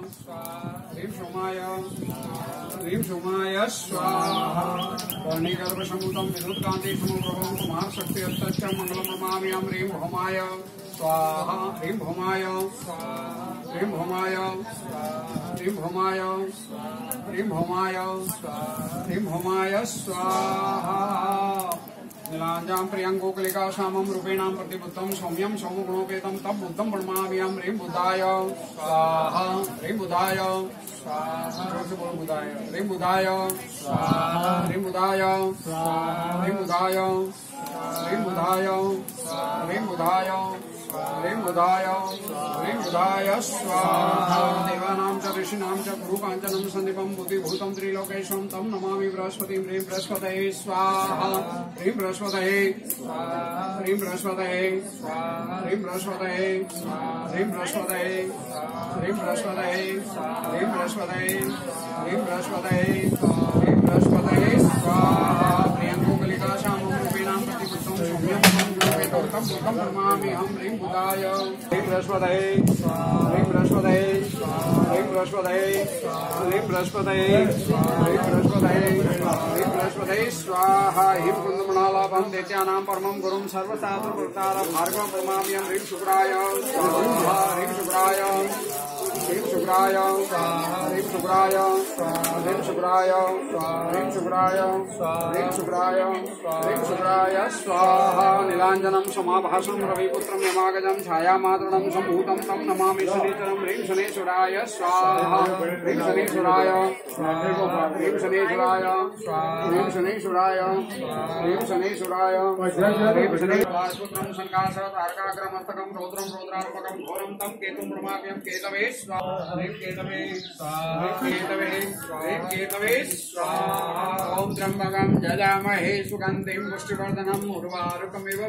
ह्रीं सोमाय ह्रीं सोमाय स्वाहा कुमारशक्ति ह्रीं होमाय स्वाहा ह्रीं होमाय ह्रीं होमाय ह्रीं होमाय ह्रीं होमाय ह्रीं होमाय स्वाहा जलांजाम प्रियं गोकुलिका श्यामं रूपेणां प्रतिबुद्धं सौम्यं सौमगुणोपेतं तं बुद्धं प्रणमाम्यां ह्रीं बुद्धाय स्वाहा। स्वाहा। बोल बुद्धाय ह्रीं बुद्धाय रे ह्रीं बुद्धाय स्वाहा। ह्रीं बुद्धाय रे बुद्धाय ह्रीं बुद्धाय ह्रीं बुद्धाय स्वाहा। देवानां च गुरुकाञ्चनं सन्दीपं बुद्धिभूतं त्रिलोकेशं तं नमामि बृहस्पतिं ह्रीं बृहस्पतये स्वाहा ह्रीं बृहस्पतये ह्रीं बृहस्पतये ह्रीं बृहस्पतये ह्रीं बृहस्पतये ह्रीं बृहस्पतये ह्रीं बृहस्पतये ह्रीं बृहस्पतये ह्रीं बृहस्पतये स्वाहा प्रियङ्गोकलिका श्यामं रूपेणां प्रतिपुष्टं सौम्यं तं ह्रीं बृहस्पतये ह्रीं बृहस्पतये ह्रीं बृहस्पतये परमं गुरुं सर्वशास्त्रकृतार भार्गवं प्रणमामि अहं ह्रीं शुक्राय ह्रीं शुक्राय शुक्राय ह्रीं शुक्राय ह्रीं शुक्राय ह्रीं शुक्राय ह्रीं शुक्राय ह्रीं शुक्राय, स्वाहा, नीलाञ्जनं समाभासं रविपुत्रं यमागजं छायामातृणं सम्भूतं तं नमामि शनीचरं ह्रीं शनेश्वराय, स्वाहा, ह्रीं शनेश्वराय ह्रीं शनेश्वराय ह्रीं शनेश्वराय ह्रीं शनेश्वराय, ह्रीं शनेश्वरायपुत्रं सङ्काशतारकाग्रमस्तकं रौद्रं, रौद्रात्मकं, घोरं, तं केतवे, स्वाहा ॐ त्र्यम्बकं जजामहे सुगन्धिं पुष्टिवर्धनम् उर्वारुकमिव